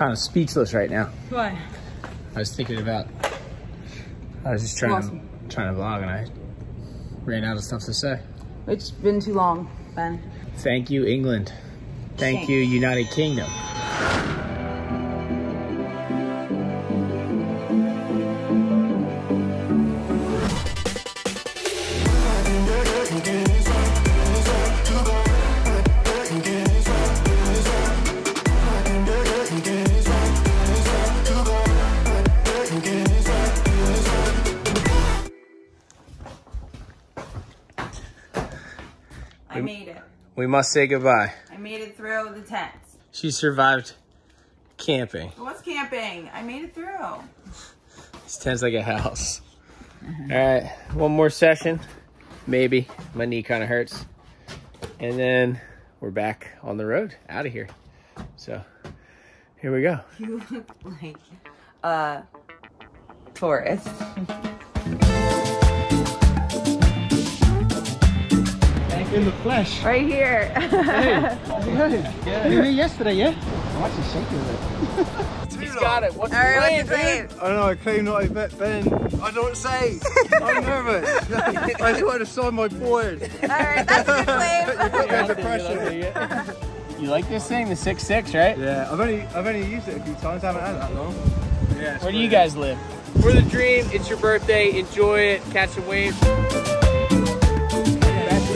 kind of speechless right now. Why? I was thinking about, I was just trying Awesome. to, trying to vlog and I ran out of stuff to say. It's been too long, Ben. Thank you, England. Thank Thanks. you, United Kingdom. I made it. We must say goodbye. I made it through the tent. She survived camping. Was camping. I made it through. This tent's like a house. All right, one more session, maybe. My knee kind of hurts. And then we're back on the road, out of here. So here we go. You look like a tourist. In the flesh. Right here. You were here yesterday, yeah? I'm actually shaking with it. He's got it. What's All right, what's your claim? I don't know, I claim not I bet Ben. I don't know what to say. I'm nervous. I just want to sign my board. All right, that's a good claim. Yeah, depression. You like this thing, the six six, right? Yeah, I've only I've only used it a few times. I haven't had it that long. Yeah. it's Where do you guys live? For the dream, it's your birthday. Enjoy it. Catch a waves.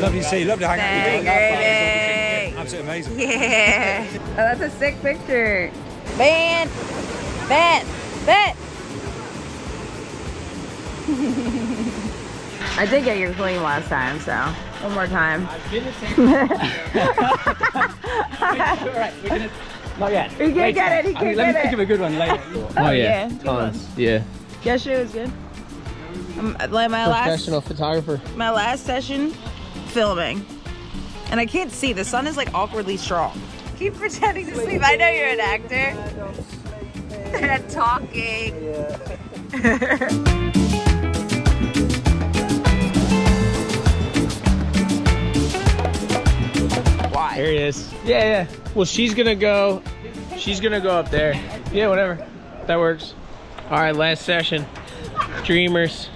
Lovely to see you. Lovely to hang out with you. Absolutely amazing. Yeah. Oh, that's a sick picture. Ben! Ben! Ben! I did get your claim last time, so one more time. I've been the Not yet. He can't get it, he I mean, can't let me get think it. of a good one later. Oh, yeah, yeah. good Tons. Yeah. Yesterday was good. Um, like my last Professional photographer. my last session filming. And I can't see, the sun is like awkwardly strong. Keep pretending to sleep. I know you're an actor. Talking. Why? There he is. Yeah, yeah. Well, she's gonna go. She's gonna go up there. Yeah, whatever. That works. All right, last session. Dreamers.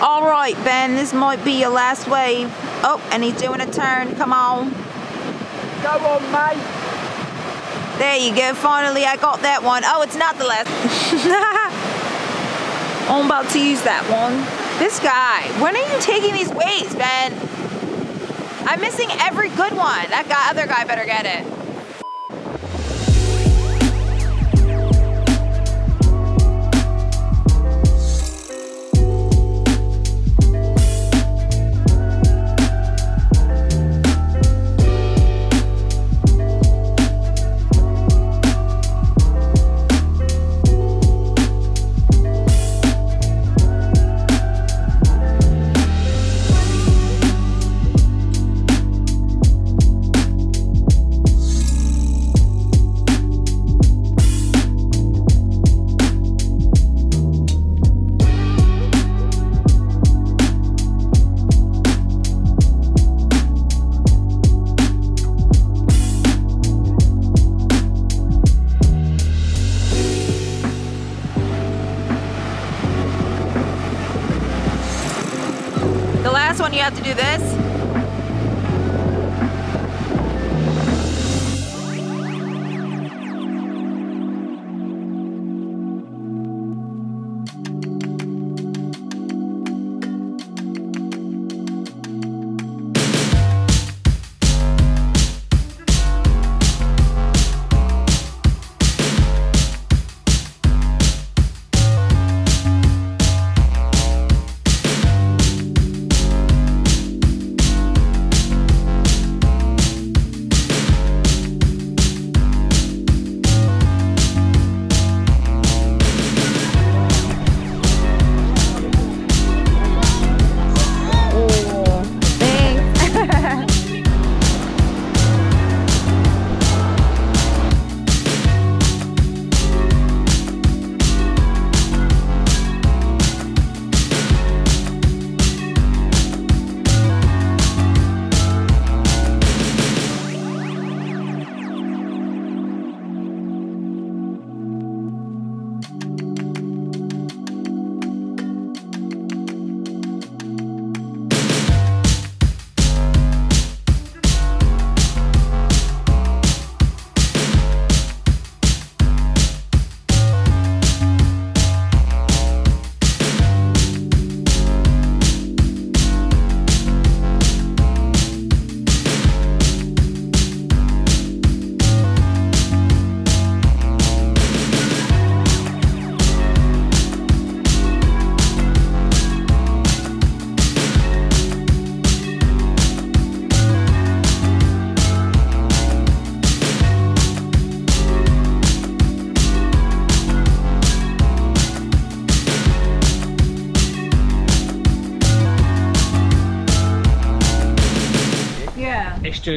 All right, Ben, this might be your last wave. Oh, and he's doing a turn. Come on. Go on, mate. There you go. Finally, I got that one. Oh, it's not the last. I'm about to use that one. This guy. When are you taking these waves, Ben? I'm missing every good one. That guy, other guy better get it. You have to do this.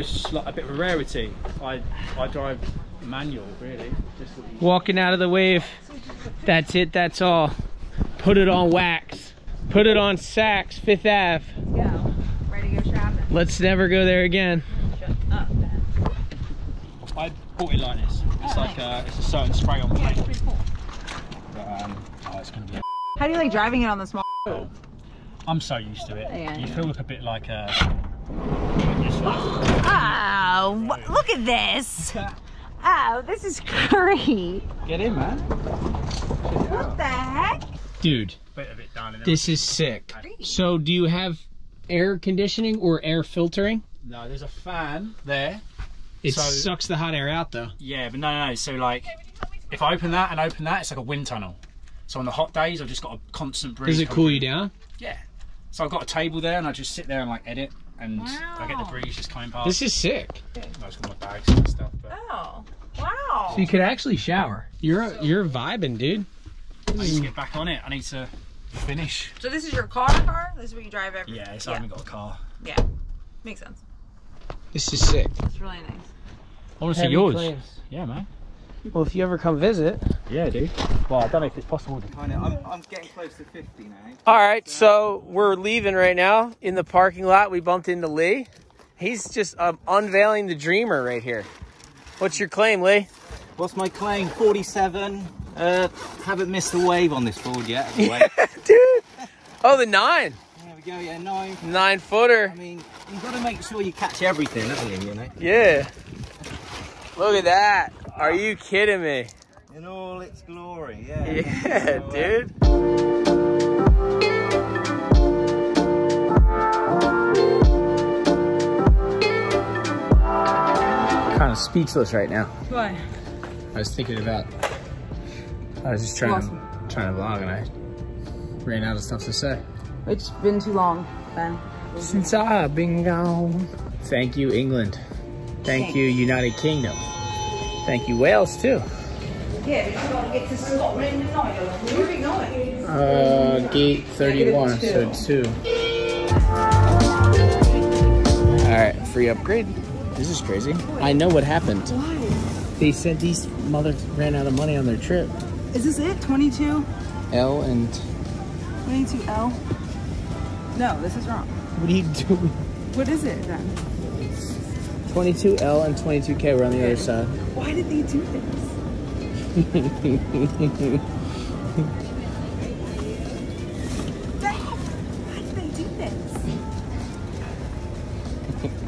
Just like a bit of a rarity. I I drive manual, really. Just Walking out of the wave. That's it, that's all. Put it on wax. Put it on Saks, Fifth Ave. Go. Ready to go shopping. Let's never go there again. Shut up, Ben. I bought it like this. It's like uh, it's a certain spray on paint. But, um, oh, it's gonna be. How do you like driving it on the small? I'm so used to it. Yeah, you feel like a bit like a. Oh, look at this. Oh, this is great. Get in, man. What the heck? Dude, Bit of it down in there. this is sick. So do you have air conditioning or air filtering? No, there's a fan there. It So- sucks the hot air out though. Yeah, but no, no, no. So like, if I open that and open that, it's like a wind tunnel. So on the hot days, I've just got a constant breeze. Does it cool you down? Yeah. So I've got a table there, and I just sit there and like edit, and I get the breeze just coming past. This is sick. I just got my bags and stuff. But Oh, wow. So you could actually shower. You're you're vibing, dude. I need to get back on it. I need to finish. So this is your car car? This is where you drive every Yeah, so yeah. I haven't got a car. Yeah. Makes sense. This is sick. It's really nice. I want to see yours. claims. Yeah, man. Well, if you ever come visit. Yeah, dude. Well, I don't know if it's possible. To... I know, I'm, I'm getting close to 50 now. All right, so we're leaving right now in the parking lot. We bumped into Lee. He's just um, unveiling the Dreamer right here. What's your claim, Lee? What's my claim? 47. Uh, haven't missed a wave on this board yet. Anyway. Dude. Oh, the nine. There we go, yeah, nine. Nine footer. I mean, you've got to make sure you catch everything, haven't you, you know? Yeah. Look at that. Are you kidding me? In all its glory, yeah. Yeah, So, uh, dude. Kind of speechless right now. Why? I was thinking about. I was just trying to trying to vlog and I ran out of stuff to say. It's been too long, Ben. Since I've been gone. Thank you, England. Thank you, United Kingdom. Thank you, Wales too. Yeah, want to get to Scotland tonight. Where are we going? Uh, gate 31, so two. All right, free upgrade. This is crazy. I know what happened. Why? They said these mothers ran out of money on their trip. Is this it? 22? L and 22L? No, this is wrong. what are you doing? What is it then? 22L and 22K were on the other side. Why did they do this? Dad, why did they do this?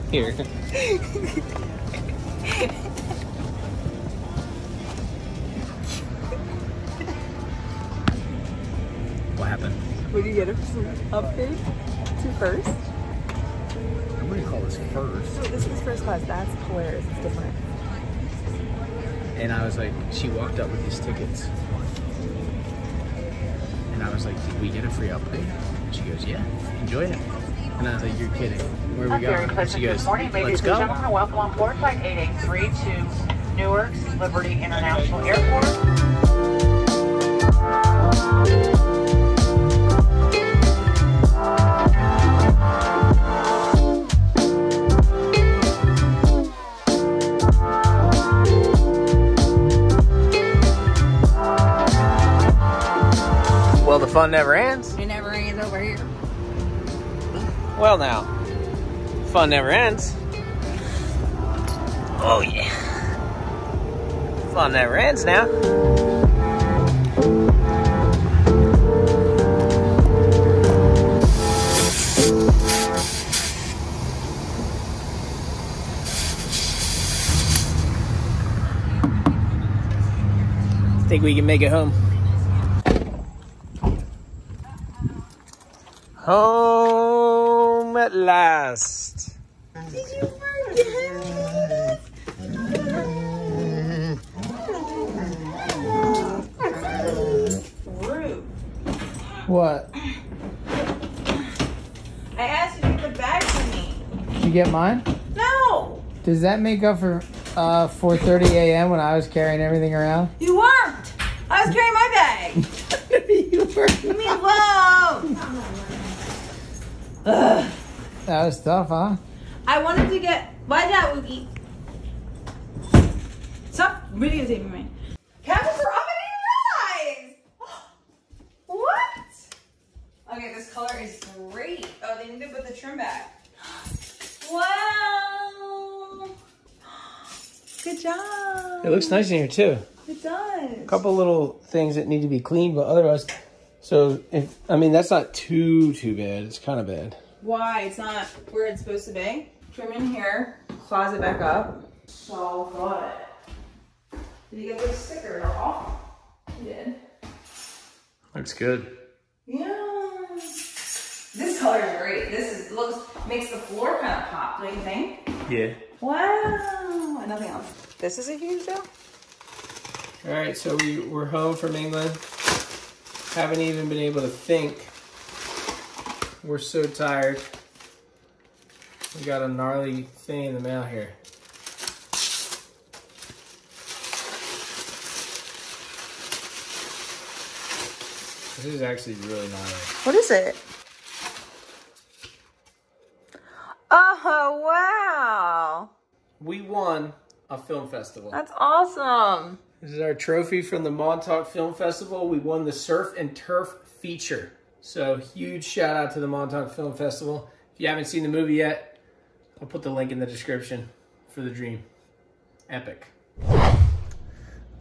Here. what happened? Would you get a upgrade to first? I wouldn't call this first. No, this is first class. That's hilarious. It's different. And I was like, she walked up with these tickets. And I was like, did we get a free upgrade? And she goes, yeah, enjoy it. And I was like, you're kidding. Where are we going? And she goes, Good morning, let's ladies and go. gentlemen. Welcome on board Flight 883 to Newark's Liberty International Airport. Fun never ends. It never ends over here. Well, now, fun never ends. Oh, yeah. Fun never ends now. Think we can make it home. Home at last. Rude. What? I asked you to get the bag for me. Did you get mine? No! Does that make up for uh, 4:30 a.m. when I was carrying everything around? You weren't! I was carrying my bag! you were. Leave me alone! Ugh. That was tough, huh? I wanted to get. Why that Wookie? Stop videotaping me. Cabins are up and even realize! What? Okay, this color is great. Oh, they need to put the trim back. Wow! Good job. It looks nice in here too. It does. A couple little things that need to be cleaned, but otherwise, so if I mean that's not too too bad. It's kind of bad. Why? It's not where it's supposed to be. Trim in here, closet back up. So good. Did you get those stickers off? You did. Looks good. Yeah. This color is great. This is looks makes the floor kind of pop, don't you think? Yeah. Wow. And nothing else. This is a huge deal. All right, so we we're home from England. Haven't even been able to think. We're so tired. We got a gnarly thing in the mail here. This is actually really nice. What is it? Oh wow. We won a film festival. That's awesome. This is our trophy from the Montauk Film Festival. We won the Surf and Turf feature. So huge shout out to the Montauk Film Festival. If you haven't seen the movie yet, I'll put the link in the description for the dream. Epic.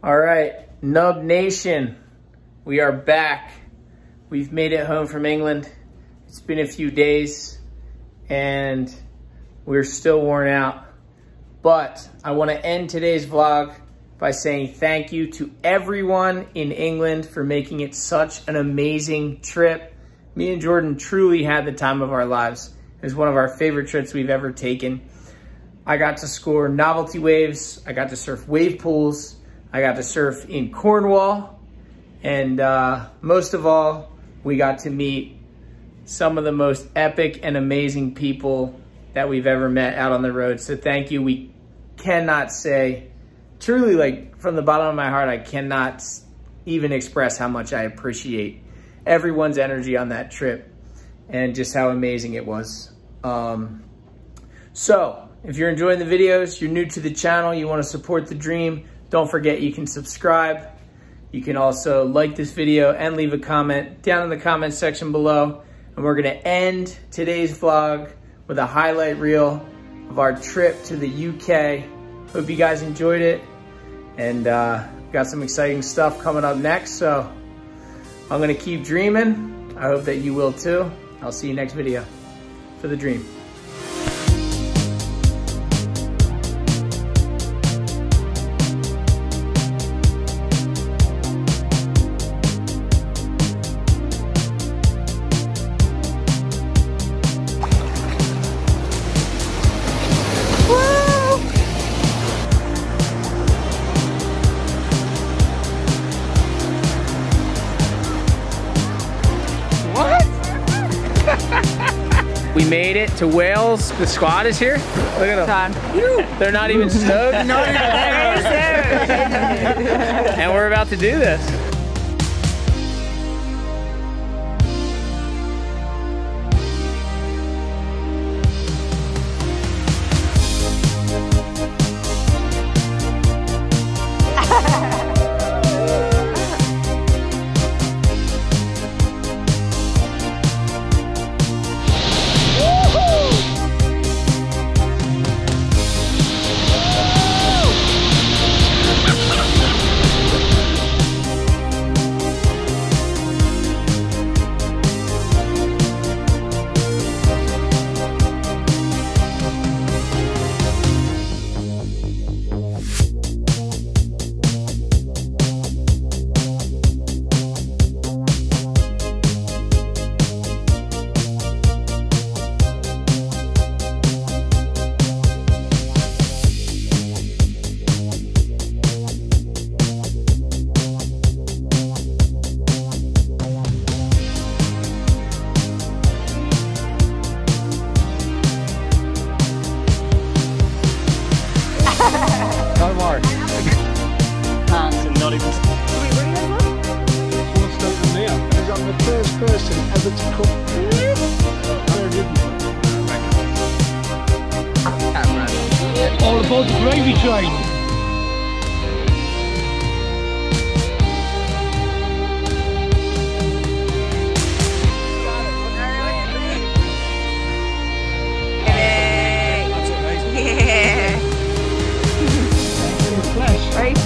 All right, Nub Nation, we are back. We've made it home from England. It's been a few days and we're still worn out. But I want to end today's vlog by saying thank you to everyone in England for making it such an amazing trip. Me and Jordan truly had the time of our lives. It was one of our favorite trips we've ever taken. I got to score novelty waves. I got to surf wave pools. I got to surf in Cornwall. And uh, most of all, we got to meet some of the most epic and amazing people that we've ever met out on the road. So thank you. We cannot say, truly like from the bottom of my heart, I cannot even express how much I appreciate everyone's energy on that trip and just how amazing it was. Um, so if you're enjoying the videos, you're new to the channel, you wanna support the dream, don't forget you can subscribe. You can also like this video and leave a comment down in the comment section below. And we're gonna end today's vlog with a highlight reel of our trip to the UK. Hope you guys enjoyed it. And uh, got some exciting stuff coming up next. So I'm gonna keep dreaming. I hope that you will too. I'll see you next video for the dream. It to Wales. The squad is here. Look at them. They're not even stoked. and we're about to do this. Person ever to cook. All aboard the gravy train.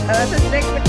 That's amazing. Yeah.